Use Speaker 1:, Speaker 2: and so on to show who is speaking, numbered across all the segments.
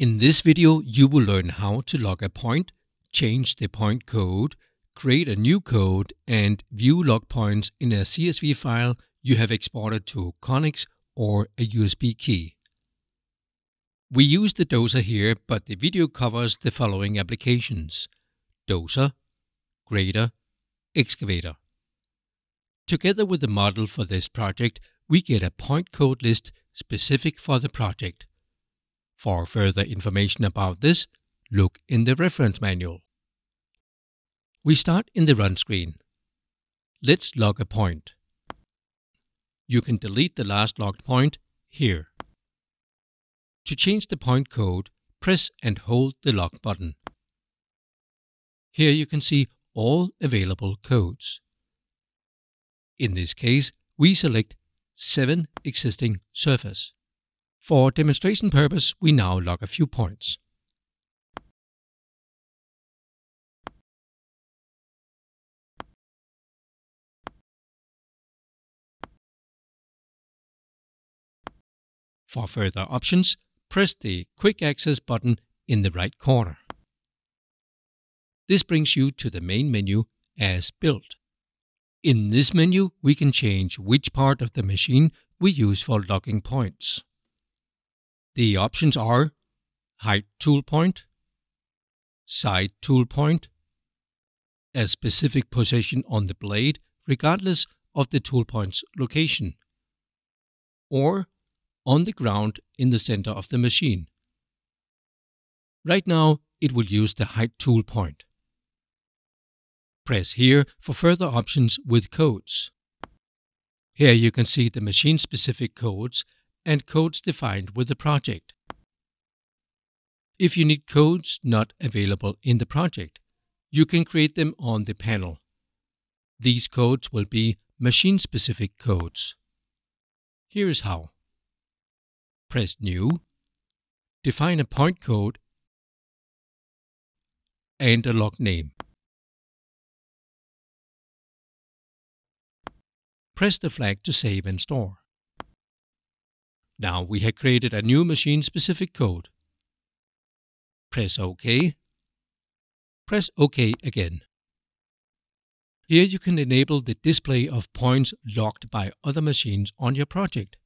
Speaker 1: In this video, you will learn how to log a point, change the point code, create a new code, and view log points in a CSV file you have exported to ConX or a USB key. We use the dozer here, but the video covers the following applications. Dozer, grader, excavator. Together with the model for this project, we get a point code list specific for the project. For further information about this, look in the reference manual. We start in the Run screen. Let's log a point. You can delete the last logged point here. To change the point code, press and hold the log button. Here you can see all available codes. In this case, we select 7 existing surface. For demonstration purpose, we now log a few points. For further options, press the Quick Access button in the right corner. This brings you to the main menu as built. In this menu, we can change which part of the machine we use for logging points. The options are height tool point, side tool point, a specific position on the blade regardless of the tool point's location, or on the ground in the center of the machine. Right now, it will use the height tool point. Press here for further options with codes. Here you can see the machine-specific codes and codes defined with the project. If you need codes not available in the project, you can create them on the panel. These codes will be machine-specific codes. Here's how. Press New, define a point code and a log name. Press the flag to save and store. Now we have created a new machine-specific code. Press OK. Press OK again. Here you can enable the display of points logged by other machines on your project.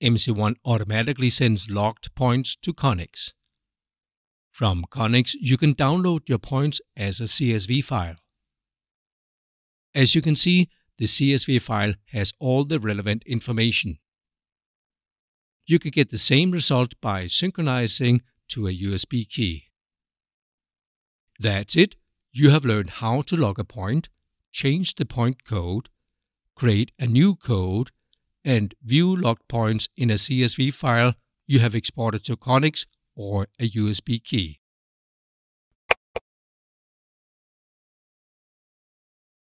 Speaker 1: MC1 automatically sends logged points to ConX. From ConX, you can download your points as a CSV file. As you can see, the CSV file has all the relevant information you could get the same result by synchronizing to a USB key. That's it. You have learned how to log a point, change the point code, create a new code, and view logged points in a CSV file you have exported to ConX or a USB key.